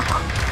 Fuck.